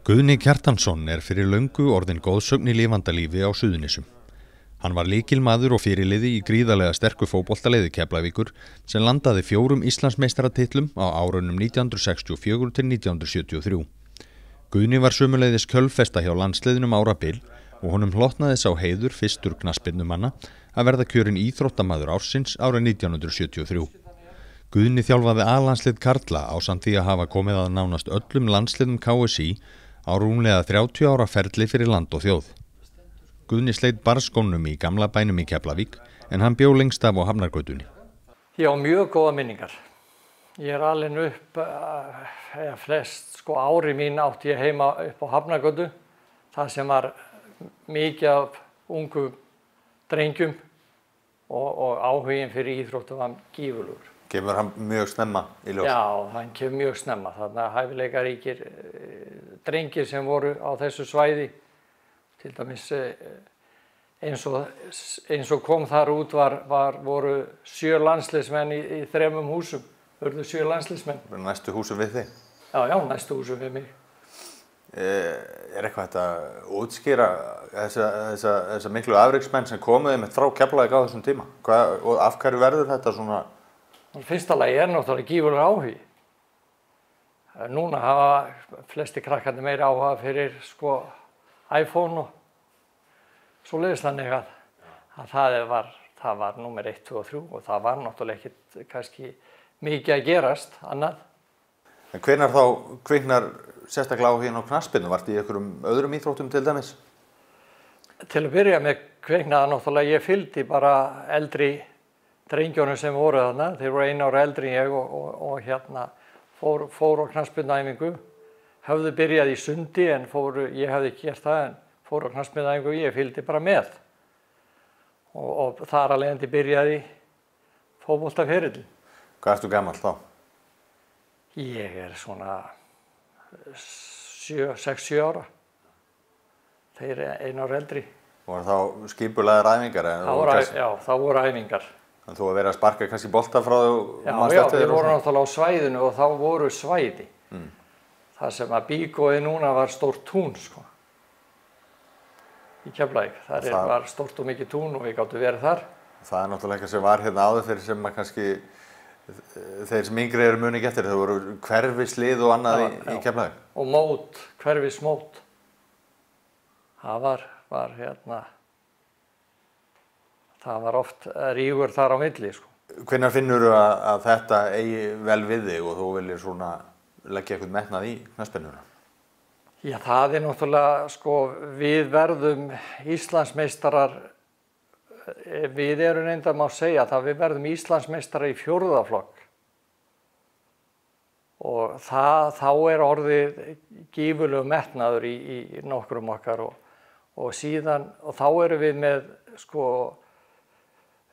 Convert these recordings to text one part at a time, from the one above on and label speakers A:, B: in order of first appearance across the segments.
A: Guðni Kjartansson er fyrir löngu orðin góðsögn í lifandalífi á Suðunisum. Hann var líkil maður og fyrirliði í gríðarlega sterku fótboltaliði Keflavíkur sem landaði fjórum Íslandsmeistaratitlum á árunum 1964 til 1973. Guðni var sumuleiðis kjölfesta hjá landsliðinum árabil og honum hlotnaði sá heiður fyrstur knaspinnumanna að verða kjörin íþróttamaður ársins árið 1973. Guðni þjálfaði aðlandslið Karla á samt því að hafa komið að nánast öllum landsliðum KSI á rúmlega 30 ára ferli fyrir land og þjóð. Guðni sleitt barskónum í gamla bænum í Keflavík en hann bjó lengst af á Hafnargötunni.
B: Ég á mjög góða minningar. Ég er alveg upp, eða flest sko ári mín átt ég heima upp á Hafnargötu. Það sem var mikið af ungu drengjum og, og áhugin fyrir íþróttu var gífurlugur.
C: Kemur hann mjög snemma í ljós?
B: Já, hann kemur mjög snemma. Þannig að hæfileikaríkir drengir sem voru á þessu svæði, til dæmis eins og, eins og kom þar út var, var, voru sjö landsleismenn í, í þremum húsum. Vörðu sjö landsleismenn.
C: Næstu húsum við þig?
B: Já, já, næstu húsum við mig.
C: Er eitthvað þetta að útskýra þessa, miklu afreiksmenn sem komuði með frá Keflavík á þessum tíma? Hvað, og af hverju verður þetta svona?
B: Fyrsta lagi er náttúrulega gífurlega áhugi. Núna hafa flesti krakkandi meira áhuga fyrir sko iPhone og svo leiðist þannig að, að það var, það var nummer 1, 2 og 3 og það var náttúrulega ekkert kannski mikið að gerast annað.
C: En hvenar þá kviknar sérstaklega á hérna á knaspinu? Vart í einhverjum öðrum íþróttum til dæmis?
B: Til að byrja með kviknaða náttúrulega ég fylgdi bara eldri drengjónum sem voru þarna. Þeir voru einu ára eldri en ég og, og, og hérna fór, fór á knaspinæfingu. Höfðu byrjað í sundi en fóru, ég ekki gert það en fór á knaspinæfingu og ég fylgdi bara með. Og, og þar að leiðandi byrjaði fókbóltaferillin.
C: Hvað ertu gammal þá?
B: Ég er svona 6-7 ára. Þeir er einu ára eldri.
C: Voru þá skipulaðir æfingar?
B: Það voru. Já, það voru æfingar.
C: Þannig að þú að vera að sparka kannski bolta frá þú?
B: Já, já, við vorum náttúrulega á svæðinu og þá voru svæði. Mm. Það sem að bíkóið núna var stórt tún, sko. Í Keflæk. Það, það var stórt og mikið tún og við gáttu verið þar.
C: Það er náttúrulega eitthvað sem var hérna áður fyrir sem að kannski þeir sem yngri eru muni getur, þau voru hverfislið og annað já, í, í Keflæk.
B: Og mót, hverfismót. Það var, var hérna það var oft rígur þar á milli sko.
C: Hvernig finnur þú að, að þetta eigi vel við þig og þú viljir svona leggja eitthvað metnað í knæspennuna?
B: Já, það er náttúrulega, sko, við verðum Íslandsmeistarar, við erum reynda að má segja það, við verðum Íslandsmeistarar í fjórðaflokk og það, þá er orðið gífurlegu metnaður í, í nokkrum okkar og, og síðan, og þá erum við með, sko,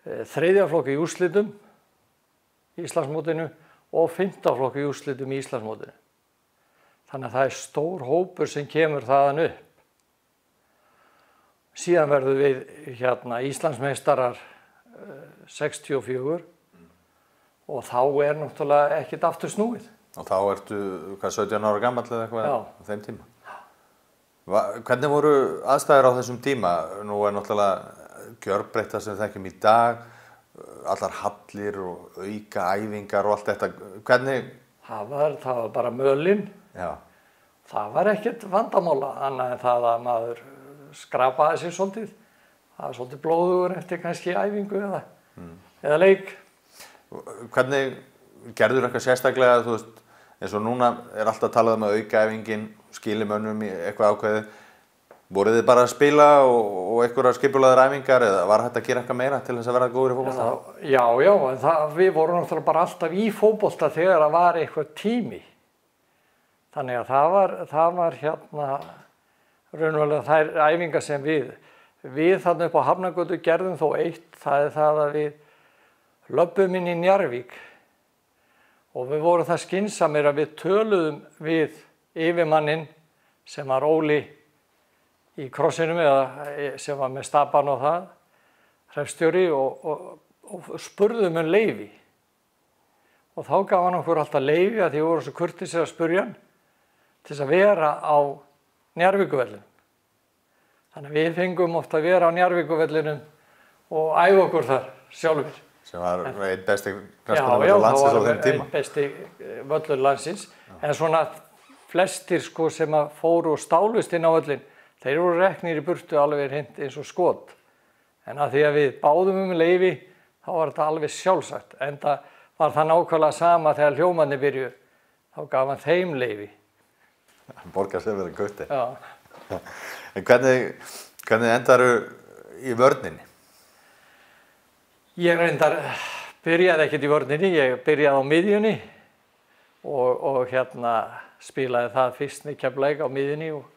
B: þreyðjaflokk í úrslitum í Íslandsmótinu og fymtaflokk í úrslitum í Íslandsmótinu. Þannig að það er stór hópur sem kemur þaðan upp. Síðan verðum við hérna Íslandsmeistarar 64 og þá er náttúrulega ekkert aftur snúið.
C: Og þá ertu, hvað, 17 ára gammal eða eitthvað á þeim tíma? Hvernig voru aðstæðir á þessum tíma? Nú er náttúrulega gjörbreytta sem við þekkjum í dag, allar hallir og auka æfingar og allt þetta. Hvernig?
B: Það var, það var bara mölinn.
C: Já.
B: Það var ekkert vandamála annað en það að maður skrapaði sér svolítið. Það var svolítið blóður eftir kannski æfingu eða, mm. eða leik.
C: Hvernig gerður eitthvað sérstaklega, þú veist, eins og núna er alltaf talað um að auka æfingin, skilimönnum í eitthvað ákveði. Voruð þið bara að spila og, og einhverja skipulaður æfingar eða var hægt að gera eitthvað meira til þess að vera góður í fókbólta?
B: Já, já, en það, við vorum náttúrulega bara alltaf í fókbólta þegar það var eitthvað tími. Þannig að það var, það var hérna raunverulega þær æfingar sem við, við þarna upp á Hafnagötu gerðum þó eitt, það er það að við löpum inn í Njarvík og við vorum það skinsamir að við töluðum við yfirmannin sem var Óli í krossinum eða sem var með stapan og það, hrefstjóri og, og, og spurðum um leiði. Og þá gaf hann okkur alltaf leiði að því voru svo kurtisir að spurja hann til þess að vera á Njarvíkuvellin. Þannig að við fengum ofta að vera á Njarvíkuvellinum og æfa okkur þar sjálfur.
C: Sem var einn besti knastbunarvöllur landsins á þeim tíma. Já, einn
B: besti eh, völlur landsins. Já. En svona flestir sko sem að fóru og stálust inn á völlin, þeir voru reknir í burtu alveg hint eins og skot. En að því að við báðum um leifi, þá var þetta alveg sjálfsagt. En það var það nákvæmlega sama þegar hljómanni byrju, þá gaf hann þeim leifi.
C: Borgar sem verið gutti. Já. En hvernig, hvernig endaru í vörninni?
B: Ég reyndar byrjaði ekkert í vörninni, ég byrjaði á miðjunni og, og hérna spilaði það fyrst neikjafleik á miðjunni og,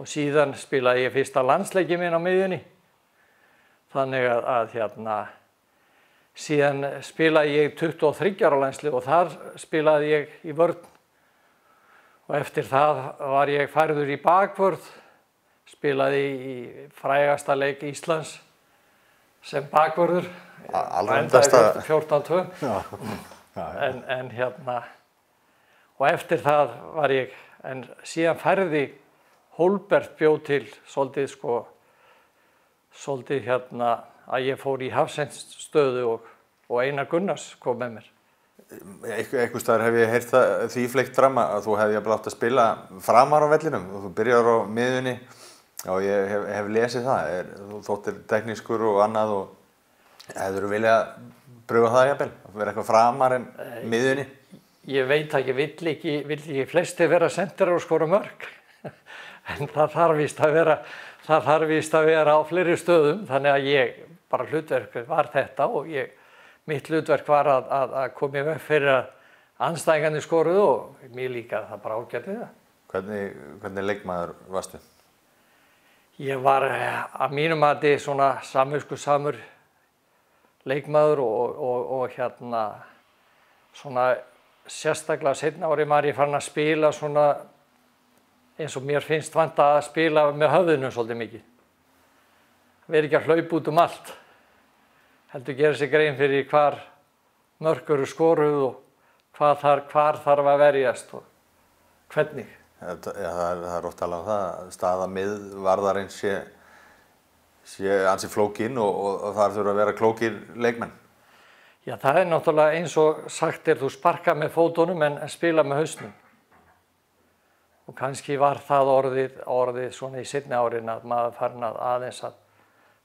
B: og síðan spilaði ég fyrsta landsleiki minn á miðjunni. Þannig að, að hérna síðan spilaði ég 23 ára landsleik og þar spilaði ég í vörn. Og eftir það var ég færður í bakvörð, spilaði í frægasta leik Íslands sem bakvörður,
C: endaði
B: 14-2 en, en hérna og eftir það var ég, en síðan færði Holbert bjóð til svolítið sko, svolítið hérna að ég fór í hafsendstöðu og, og Einar Gunnars kom með mér.
C: Eitthvað staðar hef ég heyrt það því fleikt fram að þú hefði átt að spila framar á vellinum. Og þú byrjar á miðunni og ég hef, hef lesið það. Er, þú þóttir teknískur og annað og hefur þú viljað pröfa það jafnvel, að vera eitthvað framar en miðunni
B: Ég veit ekki, vill ekki, vill ekki flesti vera sendir og skora mörg en það þarf vist að vera það þarf vist að vera á fleiri stöðum þannig að ég bara hlutverk var þetta og ég mitt hlutverk var að, að, að koma í veg fyrir að anstæðingarnir skoruðu og mér líka það bara ágætti það.
C: Hvernig, hvernig leikmaður varstu?
B: Ég var eh, að mínum að þið svona samvösku samur leikmaður og, og, og hérna svona sérstaklega setna ári maður ég fann að spila svona eins og mér finnst vant að spila með höfðinu svolítið mikið. Verði ekki að hlaupa út um allt heldur gera sér grein fyrir hvar mörgur skoruð og hvað þar, hvar þarf að verjast og hvernig.
C: Ja, það er, er ótt talað um það að staða miðvarðarinn sé, sé ansi flókin og, og, og þar þurfa að vera klókir leikmenn.
B: Já, það er náttúrulega eins og sagt er þú sparka með fótunum en spila með hausnum. Og kannski var það orðið, orðið svona í setni árin að maður farin að aðeins að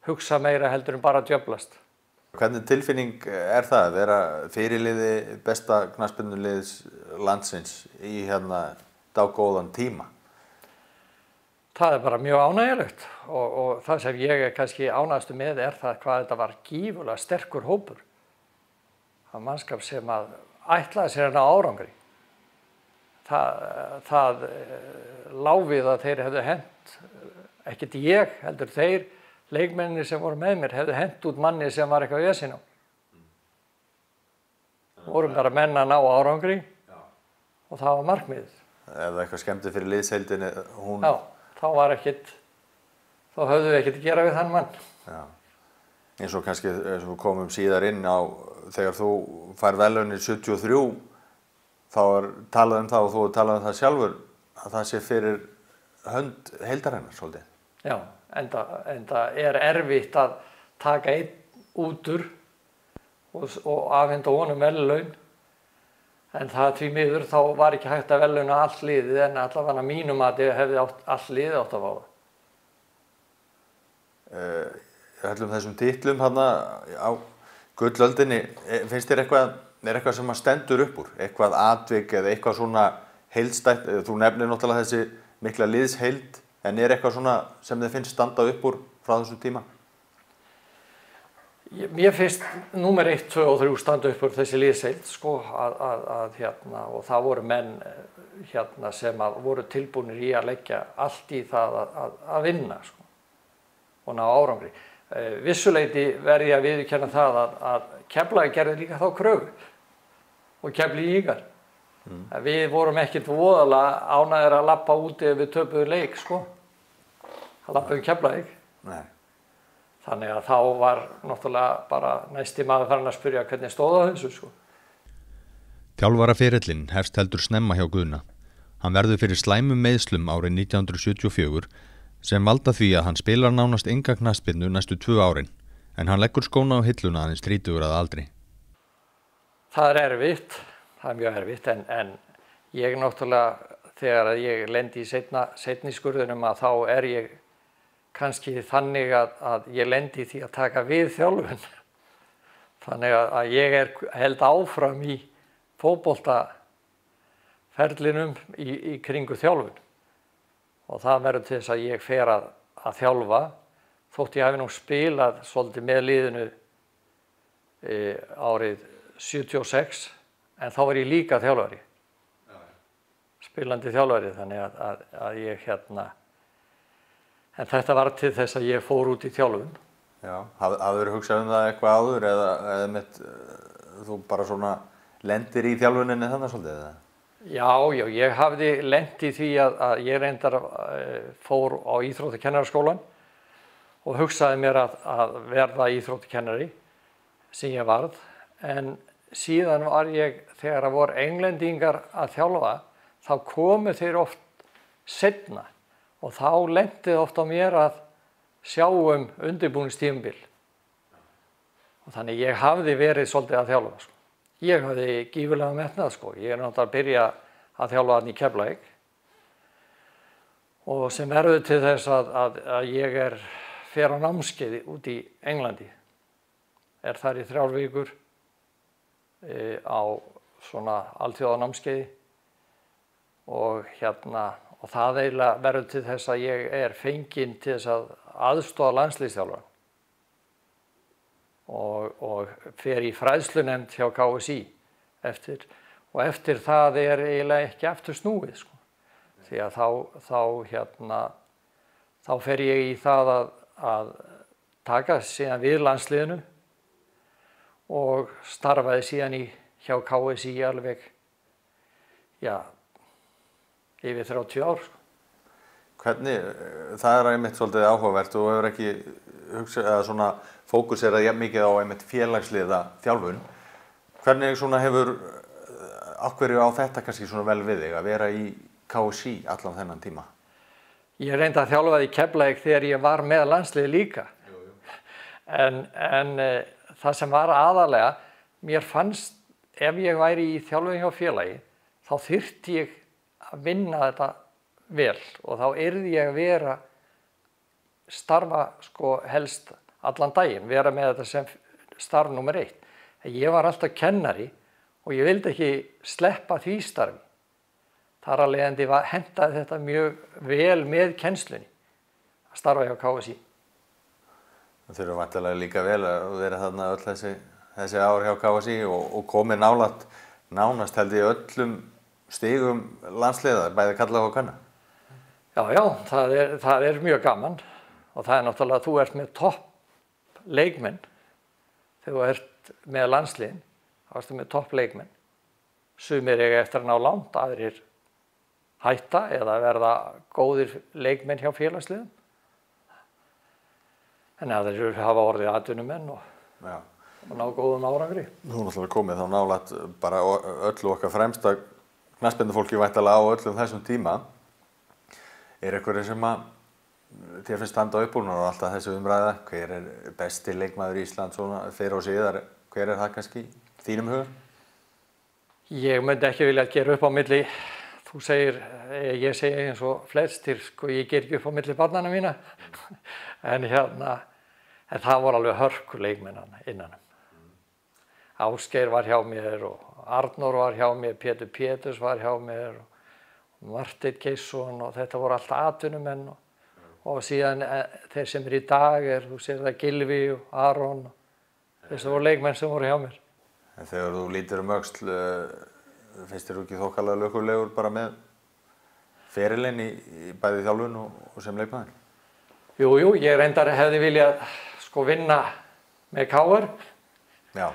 B: hugsa meira heldur en bara djöblast.
C: Hvernig tilfinning er það að vera fyrirliði besta knaspunnuliðs landsins í hérna dágóðan tíma?
B: Það er bara mjög ánægilegt og, og það sem ég er kannski ánægstu með er það hvað þetta var gífulega sterkur hópur. Er mannskap sem að ætlaði sér hérna árangri. Það, það eh, láfið að þeir hefðu hent, ekkert ég heldur þeir, leikmenninni sem voru með mér hefðu hendt út manni sem var eitthvað við sín á. Vorum þar að menna ná árangri Já. og það var markmiðið.
C: Ef eitthvað skemmti fyrir liðseildinni, hún...
B: Já, þá var ekkit, þá höfðu við ekkit að gera við þann mann. Já,
C: eins og kannski eins og komum síðar inn á þegar þú fær velunni 73, þá er talað um það og þú er talað um það sjálfur að það sé fyrir hönd heildarinnar svolítið.
B: Já en það er erfitt að taka einn útur og, og afhenda honum velun en það því miður þá var ekki hægt að veluna all liðið en allavega mínum að þið hefði átt, all liðið átt að fá það.
C: Uh, Öllum þessum títlum hérna á gullöldinni, eh, finnst þér eitthvað, er eitthvað sem að stendur upp úr? Eitthvað atvik eða eitthvað svona heildstætt, þú nefnir náttúrulega þessi mikla liðsheild En er eitthvað svona sem þið finnst standa upp úr frá þessum tíma?
B: Mér finnst nummer 1, 2 og 3 standa upp úr þessi liðseild sko að, að, að hérna og það voru menn eh, hérna sem voru tilbúinir í að leggja allt í það að, að vinna sko og ná árangri. Eh, vissuleiti verði að viðkjanna það að keflaði gerði líka þá krögu og kefli í ykkar. Mm. Við vorum ekkert voðala ánæðir að lappa úti ef við töpuðu leik sko að lappa um keflaðið. Þannig að þá var náttúrulega bara næsti maður farin að spyrja hvernig stóða þessu sko.
A: Þjálfara fyrirlinn hefst heldur snemma hjá Guðna Hann verður fyrir slæmum meðslum árið 1974 sem valda því að hann spilar nánast enga knaspinnu næstu tvö árin en hann leggur skóna á hilluna að hann strítur að aldri.
B: Það er erfitt, það er mjög erfitt en, en ég náttúrulega þegar ég lendi í setna, setni skurðunum að þá er ég kannski þannig að, að ég lendi því að taka við þjálfun. Þannig að ég er held áfram í fókbóltaferlinum í, í kringu þjálfun. Og það verður til þess að ég fer að, að þjálfa þótt ég hafi nú spilað svolítið með liðinu e, árið 76 en þá var ég líka þjálfari. Spilandi þjálfari þannig að, að, að ég hérna en þetta var til þess að ég fór út í þjálfun.
C: Já, hafður hugsað um það eitthvað áður eða, eða mitt, þú bara svona lendir í þjálfuninni þannig svolítið eða?
B: Já, já, ég hafði lend í því að, að ég reyndar fór á Íþróttakennarskólan og hugsaði mér að, að verða íþróttukennari sem ég varð en síðan var ég þegar að voru englendingar að þjálfa þá komu þeir oft setna og þá lendið oft á mér að sjá um undirbúinistífumbil og þannig ég hafði verið svolítið að þjálfa sko. Ég hafði gífurlega metnað sko. ég er náttúrulega að byrja að þjálfa hann í Keflæk og sem verður til þess að, að, að ég er fer á námskeiði út í Englandi. Er þar í þrjár vikur e, á svona alltjóða námskeiði og hérna og það eiginlega verður til þess að ég er fenginn til þess að aðstóða landslýstjálfa og, og fer í fræðslunemnd hjá KSI eftir, og eftir það er eiginlega ekki eftir snúið sko. því að þá, þá hérna þá fer ég í það að að taka síðan við landsliðinu og starfaði síðan í hjá KSI alveg já yfir 30 ár sko.
C: Hvernig, það er einmitt svolítið áhugavert og hefur ekki hugsað að svona fókuserað mikið á einmitt félagsliða þjálfun hvernig svona hefur ákverju á þetta kannski svona vel við þig að vera í KSI allan þennan tíma?
B: Ég reyndi að þjálfa því keflaðið þegar ég var með landslið líka. Jú, jú. En, en e, það sem var aðalega, mér fannst ef ég væri í þjálfum hjá félagi, þá þyrtti ég að vinna þetta vel og þá erði ég að vera starfa sko helst allan daginn, vera með þetta sem starf nummer eitt. Ég var alltaf kennari og ég vildi ekki sleppa því starfi. Þar að leiðandi hendaði þetta mjög vel með kennslunni að starfa hjá KSI.
C: Það þurfa vantilega líka vel að vera þarna öll þessi, þessi ár hjá KSI og, og komið nálat nánast held ég öllum stígum landsliða, bæði kalla og kanna.
B: Já, já, það er, það er mjög gaman og það er náttúrulega að þú ert með topp leikmenn þegar þú ert með landsliðin, þá ertu með topp leikmenn. Sumir er eftir að ná langt, aðrir hætta eða verða góðir leikmenn hjá félagsliðum. En að þeir hafa orðið atvinnumenn og, og ná góðum árangri.
C: Nú er náttúrulega komið þá nálat bara öllu okkar fremsta knastbendufólki vættalega á öllum þessum tíma. Er eitthvað sem að þér finnst standa upp úr og alltaf þessu umræða? Hver er besti leikmaður í Ísland fyrir og síðar? Hver er það kannski þínum hugur?
B: Ég myndi ekki vilja að gera upp á milli þú segir, eh, ég segi eins og flestir, sko ég ger ekki upp á milli barnana mína, en hérna, en það voru alveg hörkuleikmennan innanum. Ásgeir var hjá mér og Arnór var hjá mér, Pétur Péturs var hjá mér og Martin Keisson og þetta voru allt atvinnumenn og, og síðan e, þeir sem er í dag er, þú segir það, Gilvi og Aron og þessu voru leikmenn sem voru hjá mér.
C: En þegar þú lítir um auksl, finnst þér ekki þokkalega lökulegur bara með ferilinn í, í bæði þjálfun og, og sem leikmaður?
B: Jú, jú, ég reyndar hefði viljað sko vinna með káar. Já.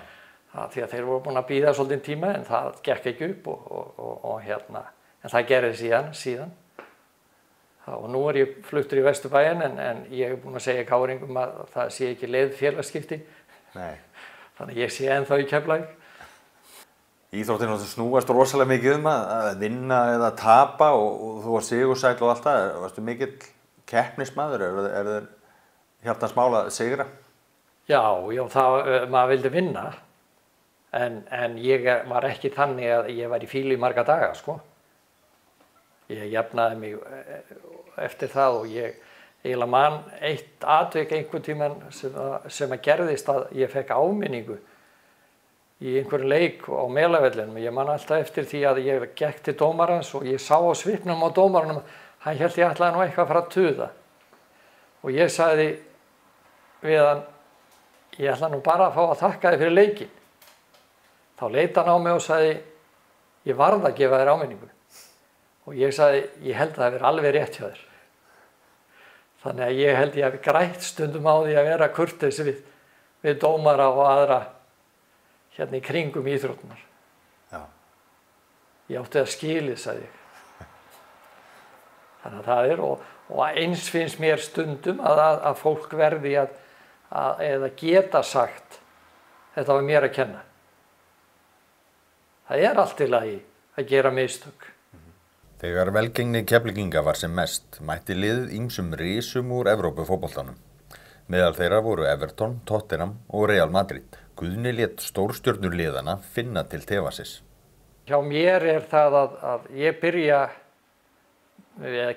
B: Það, því að þeir voru búin að býða svolítið tíma en það gekk ekki upp og, og, og hérna, en það gerði síðan, síðan. Það, og nú er ég fluttur í Vesturbæin en, en ég hef búin að segja káringum að það sé ekki leið félagskipti. Nei. Þannig að ég sé ennþá í keflæg.
C: Íþróttinu snúast rosalega mikið um að vinna eða tapa og, og þú var sigursæl og allt það. Varstu mikill keppnismæður? Er, er þeir hjartans mála sigra?
B: Já, já, það, eh, maður vildi vinna. En, en ég var ekki þannig að ég var í fílu í marga daga, sko. Ég jafnaði mig eh, eftir það og ég eiginlega mann eitt atvik einhvern tíman sem að, sem að gerðist að ég fekk áminningu í einhverju leik á melavellinum. Ég man alltaf eftir því að ég gekk til dómarans og ég sá á svipnum á dómaranum hann held ég ætlaði nú eitthvað að tuða. Og ég sagði við hann, ég ætla nú bara að fá að þakka þið fyrir leikin. Þá leita hann á mig og sagði, ég varða að gefa þér áminningu. Og ég sagði, ég held að það er alveg rétt hjá þér. Þannig að ég held ég að við grætt stundum á því að vera kurtis við, við dómara og aðra hérna í kringum íþróttunar.
C: Já.
B: Ég átti að skili, sagði ég. Þannig að það er og, og eins finnst mér stundum að, að, að fólk verði að, að eða geta sagt þetta var mér að kenna. Það er allt í lagi að gera mistök.
A: Þegar velgengni keflinginga var sem mest mætti liðið ýmsum rísum úr Evrópufóboltanum. Meðal þeirra voru Everton, Tottenham og Real Madrid. Guðni létt stórstjörnur liðana finna til tefasis.
B: Hjá mér er það að, að ég byrja,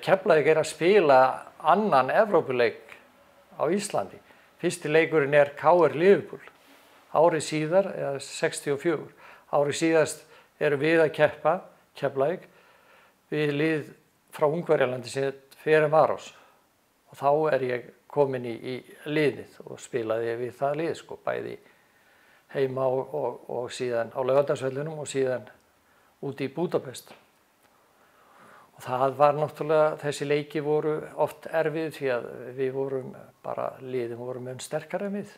B: keflaði ekki að spila annan Evrópuleik á Íslandi. Fyrsti leikurinn er K.R. Liverpool. Árið síðar, eða 64, árið síðast eru við að keppa, keflaði, við lið frá Ungverjalandi sem fyrir Marós. Og þá er ég komin í, í liðið og spilaði við það lið, sko, bæði heima og, og, og síðan á laugandarsvellunum og síðan úti í Budapest. Og það var náttúrulega, þessi leiki voru oft erfið því að við vorum bara, liðin vorum mjög sterkar en við.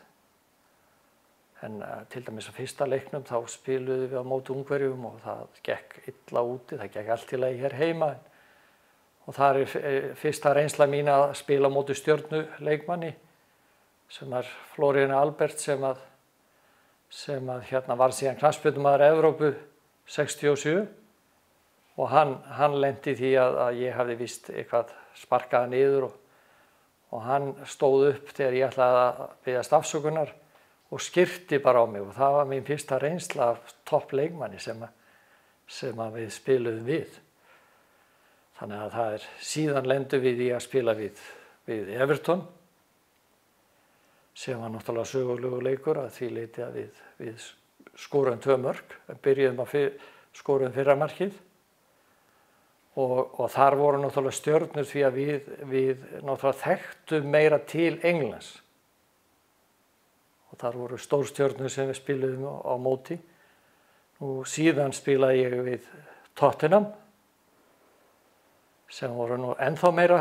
B: En uh, til dæmis á fyrsta leiknum þá spiluðum við á mótu ungverjum og það gekk illa úti, það gekk allt að ég er heima. Og það er eh, fyrsta reynsla mín að spila á mótu stjörnu leikmanni sem er Flóriðin Albert sem að sem að hérna var síðan knastbjörnumæður Evrópu 67 og hann, hann lendi því að, að ég hafði vist eitthvað sparkaða niður og, og hann stóð upp þegar ég ætlaði að byggja stafsökunar og skyrti bara á mig. Og það var mín fyrsta reynsla af topp leikmanni sem, sem við spiluðum við. Þannig að það er síðan lendu við í að spila við, við Everton sem var náttúrulega sögulegu leikur að því leiti að við, við skorum tvö mörg, byrjuðum að fyr, skorum fyrra markið. Og, og þar voru náttúrulega stjörnur því að við, við náttúrulega þekktum meira til Englands og þar voru stór stjörnur sem við spiluðum á, móti og síðan spilaði ég við Tottenham sem voru nú ennþá meira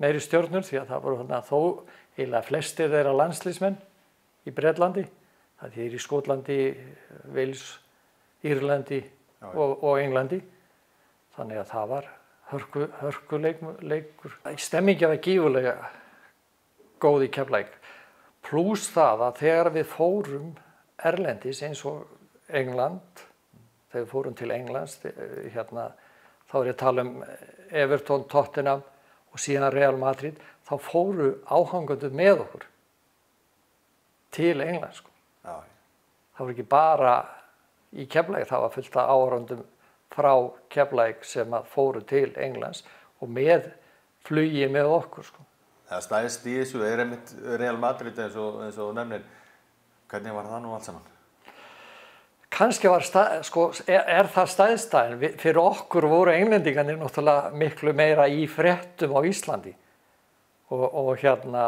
B: meiri stjörnur því að það voru þarna þó Eila flestir þeirra landslýsmenn í Breitlandi, það er í Skótlandi, Vils, Írlandi og, og Englandi. Þannig að það var hörku, hörkuleikur. Stemmingi var gífulega góð í keflæk. Plús það að þegar við fórum Erlendis eins og England, þegar við fórum til Englands, hérna, þá er ég að tala um Everton, Tottenham og síðan Real Madrid, þá fóru áhangandu með okkur til England sko. Já. Það voru ekki bara í Keflæk, það var fullt af áhangandum frá Keflæk sem fóru til Englands og með flugi með okkur sko.
C: Það stæðist í þessu, er einmitt Real Madrid eins og, eins og nefnir, hvernig var það nú allt saman?
B: Kannski var stað, sko, er, er það stæðstæðin, fyrir okkur voru englendingarnir náttúrulega miklu meira í frettum á Íslandi. Og, og hérna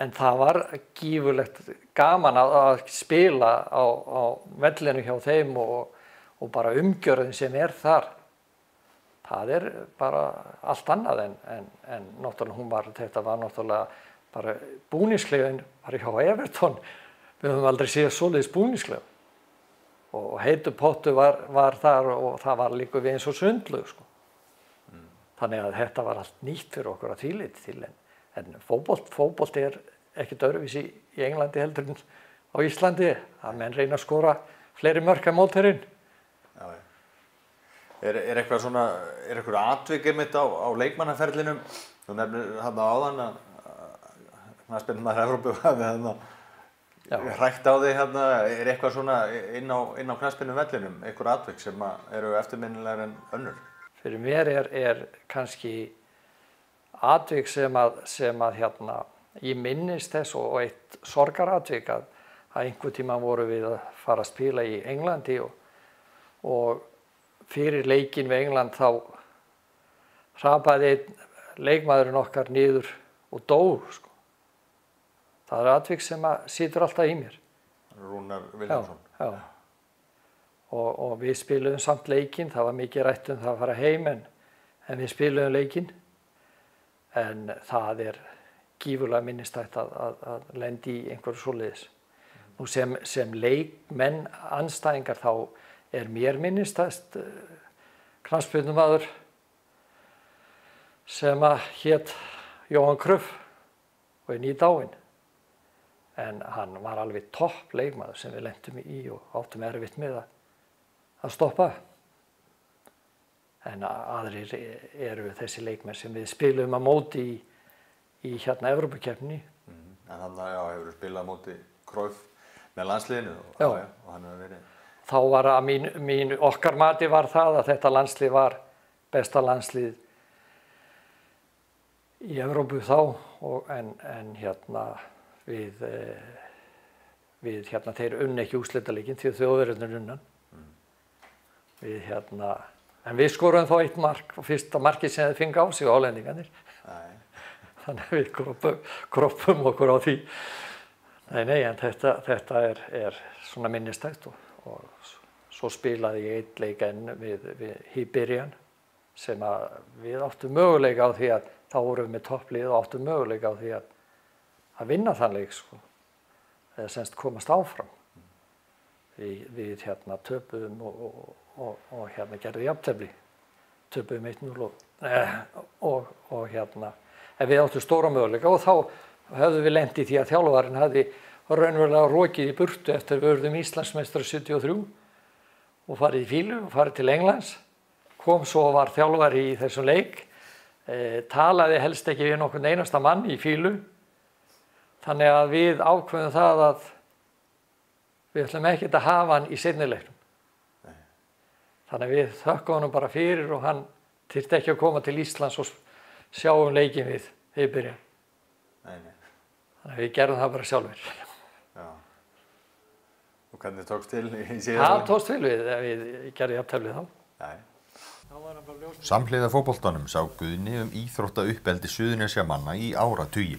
B: en það var gífurlegt gaman að, að spila á, á vellinu hjá þeim og, og bara umgjörðin sem er þar það er bara allt annað en, en, en náttúrulega hún var, þetta var náttúrulega bara búnisklegin var hjá Evertón við höfum aldrei séð soliðis búniskleg og heitu pottu var, var þar og það var líka við eins og sundlu sko. Þannig að þetta var allt nýtt fyrir okkur að þýlit til en, en fókbólt, fókbólt er ekkert öðruvísi í Englandi heldur en á Íslandi að menn reyna að skora fleiri mörka móturinn
C: Já, já. Er, er eitthvað svona, er eitthvað atvikið mitt á, á leikmannaferlinum? Þú nefnir hann á áðan að knastbyrnum maður Evrópu hafði hann hrækt á því hérna, er eitthvað svona inn á, á knastbyrnum vellinum, eitthvað atvik sem eru eftirminnilegar en önnur?
B: Fyrir mér er, er kannski atvik sem að, sem að hérna, ég minnist þess og eitt sorgaratvik að, að einhver tíma voru við að fara að spila í Englandi og, og fyrir leikin við England þá hrapaði leikmaðurinn okkar nýður og dó sko. það er atvik sem sýtur alltaf í mér
C: Rúnar Viljánsson
B: já, já. Og, og við spilum samt leikin það var mikið rætt um það að fara heim en, en við spilum leikin en það er gífurlega minnistætt að, að, að lendi í einhverju svoleiðis og sem, sem leikmenn anstæðingar þá er mér minnistæst eh, knastbyrnumadur sem að hétt Jóhann Kruff og er nýt áinn. En hann var alveg topp leikmaður sem við lendum í og áttum erfitt með að, að stoppa. En aðrir eru þessi leikmenn sem við spilum að móti í, í hérna Evrópakefni.
C: Mm, en hann hefur spilað að móti Kruff með landsliðinu og,
B: já.
C: Já, og hann hefur verið
B: þá var að mín, mín okkar mati var það að þetta landslið var besta landslið í Evrópu þá og en, en hérna við, eh, við hérna þeir unni ekki úslitalikinn því þjóðverðunir unnan mm. við hérna en við skorum þá eitt mark og fyrsta markið sem þið fengi á sig á lendinganir þannig að við kroppum, kroppum okkur á því. Nei nei en þetta, þetta er, er svona minnistægt og og svo spilaði ég eitt leik enn við, við Hýbyrjan sem að við áttum möguleika á því að þá vorum við með topplið og áttum möguleika á því að, að vinna þann leik sko. Eða semst komast áfram. Við, við hérna töpuðum og, og, og, og hérna gerði jafntefni töpuðum 1-0 eh, og hérna. En við áttum stóra möguleika og þá höfðum við lendið því að þjálfvarinn hefði raunverulega rókið í burtu eftir við verðum Íslandsmeistra 73 og farið í fílu og farið til Englands. Kom svo og var þjálfari í þessum leik. E, talaði helst ekki við nokkur einasta mann í fílu. Þannig að við ákveðum það að við ætlum ekki að hafa hann í sinnilegnum þannig að við þökkum hann bara fyrir og hann þurfti ekki að koma til Íslands og sjáum leikin við við byrja þannig að við gerðum það bara sjálfur
C: Og hvernig tókst til í
B: síðan? Það tókst til við, við gerði afteflið þá. Nei.
A: Samhliða fókbóltanum sá Guðni um íþrótta uppeldi Suðunisja manna í ára tugi.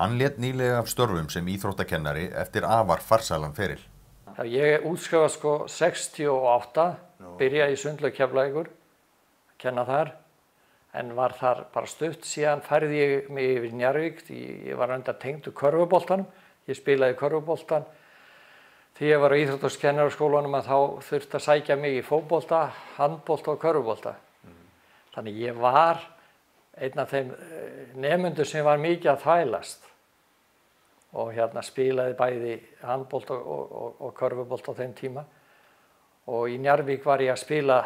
A: Hann let nýlega af störfum sem íþróttakennari eftir afar farsælan feril.
B: Já, ég útskjöfa sko 68, Nú. byrjaði í sundlaug keflaðigur, kenna þar, en var þar bara stutt síðan færði ég mig yfir Njarvíkt, ég var undar tengdu körfubóltanum, ég spilaði körfubóltan Því ég var á Íþróttaskennarskólanum að þá þurfti að sækja mig í fókbólta, handbólta og körfbólta. Mm. Þannig ég var einn af þeim eh, nefnundur sem var mikið að þælast og hérna spilaði bæði handbólta og, og, og körfbólta á þeim tíma. Og í Njarvík var ég að spila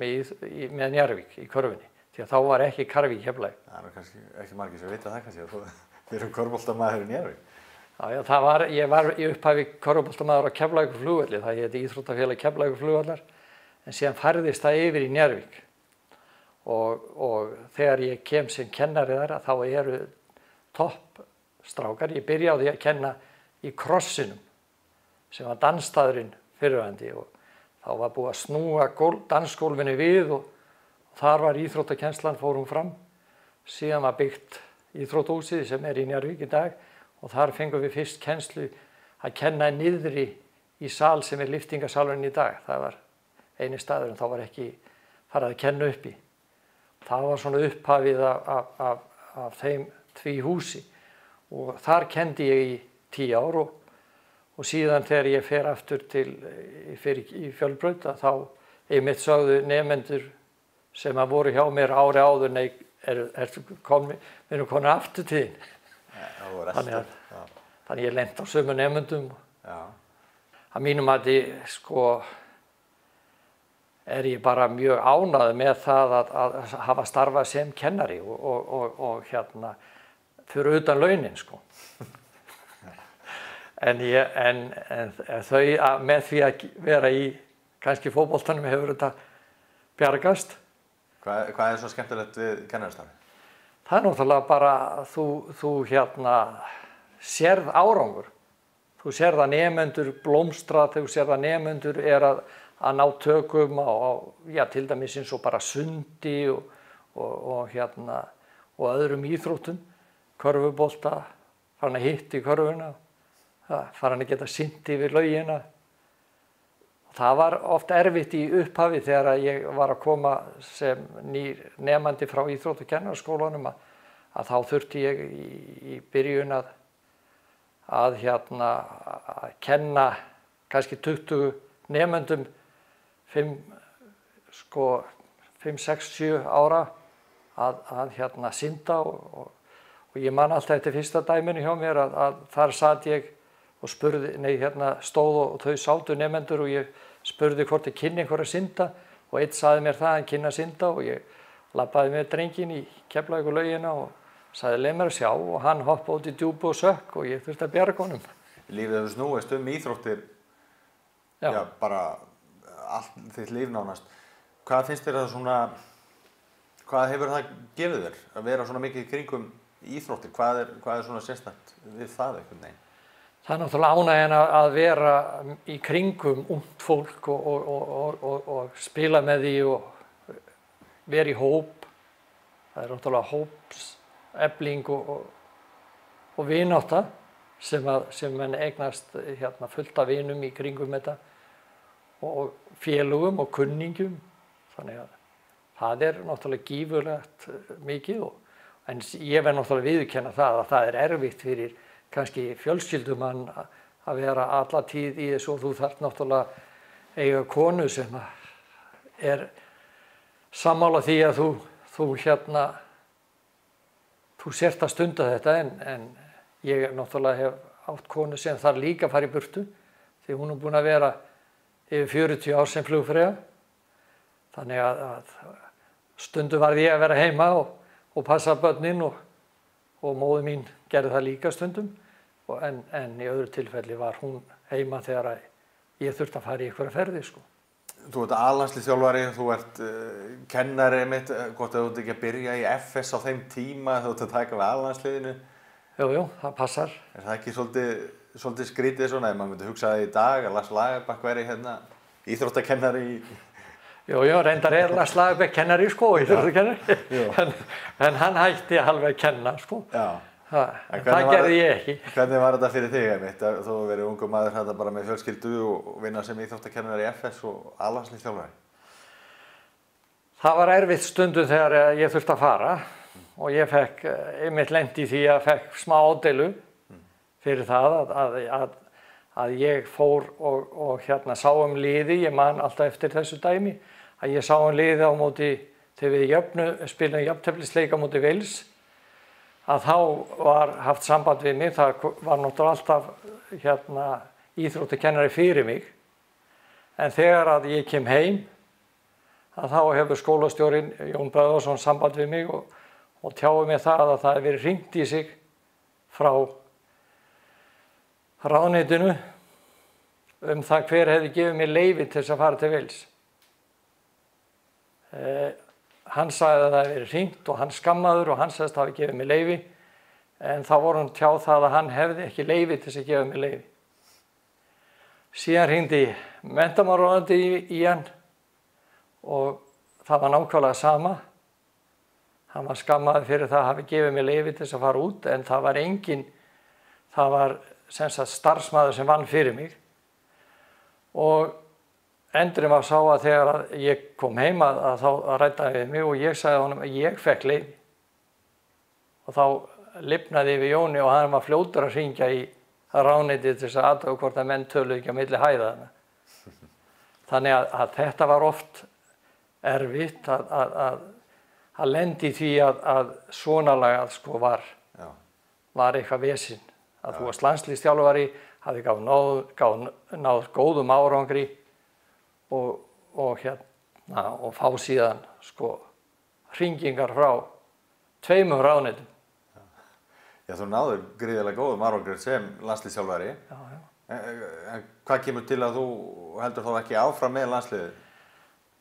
B: með, með Njarvík í körfunni, því að þá var ekki karfi í heflaug.
C: Það er kannski ekki margir sem vita það kannski að þú erum körfbólta maður í Njarvík.
B: Já, já, var, ég var í upphæfi korfbóltamæður á Keflavíkur flugvelli, það heiti Íþróttafélag Keflavíkur flugvellar, en síðan færðist það yfir í Njárvík og, og þegar ég kem sem kennari þar þá eru topp strákar, ég byrja á því að kenna í krossinum sem var dansstaðurinn fyrirvændi og þá var búið að snúa dansskólfinni við og, og þar var Íþróttakenslan fórum fram, síðan var byggt Íþróttúsið sem er í Njárvík í dag og þar fengum við fyrst kennslu að kenna niðri í sál sem er liftingasalurinn í dag. Það var eini staður en þá var ekki farað að kenna upp í. Það var svona upphafið af, af, af, þeim tví húsi og þar kendi ég í tíu ár og, og síðan þegar ég fer aftur til, fer í fjölbröð þá einmitt sagðu nefnendur sem að voru hjá mér ári áður nei, er, er, kom, við erum konar aftur til þín þannig að þannig ég lendi á sömu nefnundum að mínum að þið sko er ég bara mjög ánað með það að, að hafa starfað sem kennari og, og, og, og hérna fyrir utan launin sko. en, ég, en, en þau að, með því að vera í kannski fókbóltanum hefur þetta bjargast.
C: Hvað, hvað er svo skemmtilegt við kennarstafni?
B: Það er náttúrulega bara þú, þú hérna sérð árangur. Þú sérð að nefnendur blómstra, þú sérð að nefnendur er að, að ná tökum á, á já, til dæmis eins og bara sundi og, og, og hérna og öðrum íþróttum, körfubólta, farin að hitta í körfuna, farin að geta syndi við laugina. Það var oft erfitt í upphafi þegar ég var að koma sem nýr nefandi frá Íþrótt og kennarskólanum að, að þá þurfti ég í, í byrjun að, að, hérna, að kenna kannski 20 nefendum 5, sko, 5, 6, 7 ára að, hérna synda og, og, og ég man alltaf eftir fyrsta dæminu hjá mér að, þar satt ég og spurði, nei hérna stóð og þau sátu nefendur og ég spurði hvort ég kynni einhver að synda og eitt saði mér það, hann kynna að synda og ég lappaði með drengin í keflaðu laugina og saði leið mér að sjá og hann hoppa út í djúbu og sökk og ég þurfti að bjarga honum.
C: Lífið hefur snúist um íþróttir, já. já, bara allt þitt líf nánast. Hvað finnst þér að svona, hvað hefur það gefið þér að vera svona mikið kringum íþróttir? Hvað er, hvað er svona sérstænt við það eitthvað neginn?
B: Það er náttúrulega ánægin að vera í kringum umt fólk og, og, og, og spila með því og vera í hóp. Það er náttúrulega hópsefling og vináta sem, að, sem mann eignast hérna, fullt af vinum í kringum þetta og félugum og kunningum. Þannig að það er náttúrulega gífurlegt mikið en ég verð náttúrulega viðkenna það að það er erfitt fyrir kannski fjölskyldumann að vera alla tíð í þessu og þú þarf náttúrulega eiga konu sem er samála því að þú, þú hérna þú sért að stunda þetta en, en ég náttúrulega hef átt konu sem þarf líka í burtu því hún er búin að vera yfir 40 ár sem flugfræða þannig að, að stundu var ég að vera heima og, og passa börnin og og móðu mín gerði það líka stundum en, en í öðru tilfelli var hún heima þegar ég þurfti að fara í ykkur að ferði sko.
C: Þú ert aðlandslið þjálfari, þú ert uh, kennari mitt, eh, gott að þú ert ekki að byrja í FS á þeim tíma þú ert að taka við aðlandsliðinu.
B: Jú, jú, það passar.
C: Er það ekki svolítið, svolítið skrítið svona, ef maður myndi hugsaði í dag að Lars Lagerbakk veri hérna íþróttakennari í
B: Jú, jú, reyndar er Lars Lagerbäck kennari sko, en, en hann hætti alveg að kenna sko. Ha, það gerði ég ekki.
C: Hvernig var þetta fyrir þig einmitt? Þú verið ungum maður hérna bara með fjölskyldu og vinna sem íþróttakennari í FS og alhanslið þjálfari.
B: Það var erfitt stundu þegar ég þurfti að fara og ég fekk eh, einmitt lendi því að fekk smá ádeilu fyrir það að, að, að að ég fór og, og hérna sá um liði, ég man alltaf eftir þessu dæmi, að ég sá um liði á móti, þegar við jöfnu, spilum jöfntefnisleika móti Vils, að þá var haft samband við mig, það var náttúrulega alltaf hérna, íþróttukennari fyrir mig, en þegar að ég kem heim, að þá hefur skólastjórin Jón Böðarsson samband við mig og, og tjáði mig það að það hefur verið ringt í sig frá ráðnitinu um það hver hefði gefið mér leiði til þess að fara til Vils. Eh, hann sagði að það hefði verið ringt og hann skammaður og hann sagðist að það hefði gefið mér leiði en þá voru hann tjáð það að hann hefði ekki leiði til þess að gefa mér leiði. Síðan ringdi mentamáruðandi í, í hann og það var nákvæmlega sama. Hann var skammaður fyrir það að hafi gefið mér leiði til þess að fara út en það var engin, það var sem sagt starfsmæður sem vann fyrir mig og endurinn var sá að þegar ég kom heima að þá rættaði við mig og ég sagði honum að ég fekk leið og þá lifnaði við Jóni og hann var fljótur að ringja í rániti til þess að aðtöku hvort að menn tölu ekki að milli hæða þannig að, að þetta var oft erfitt að, að, að lendi því að svona lagað sko var, var eitthvað vesinn. Að ja. þú varst landslýstjálfari, hafði gáð náð, gáð náð góðum árangri og, og, hér, Na, og fá síðan sko hringingar frá tveimum ráðnitum.
C: Já, þú náður gríðilega góðum árangur sem landslýsjálfari.
B: Já, já.
C: En, en hvað kemur til að þú heldur þá ekki áfram með landsliðið?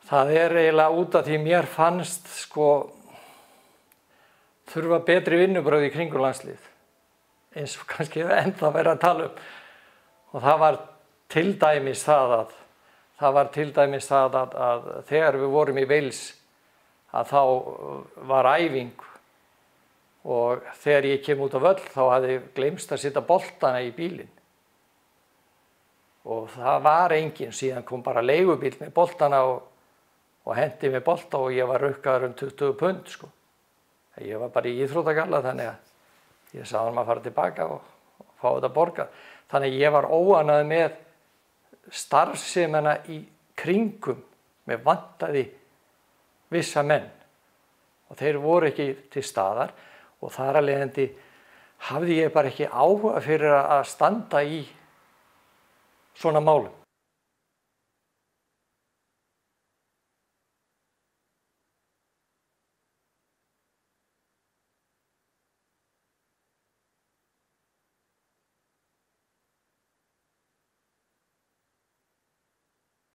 B: Það er eiginlega út af því mér fannst sko þurfa betri vinnubröð í kringu landslið eins og kannski ennþá verið að tala um og það var til dæmis það að það var til dæmis það að, að þegar við vorum í Vils að þá var æfing og þegar ég kem út á völl þá hafði glemst að setja boltana í bílinn og það var enginn síðan kom bara leigubíl með boltana og, og hendi með bolta og ég var rukkaður um 20 pund sko. Ég var bara í íþrótagalla þannig að ég sá hann að fara tilbaka og, og fá þetta borgað. Þannig ég var óanað með starfsemana í kringum með vantaði vissa menn og þeir voru ekki til staðar og þar að leiðandi hafði ég bara ekki áhuga fyrir að standa í svona málum.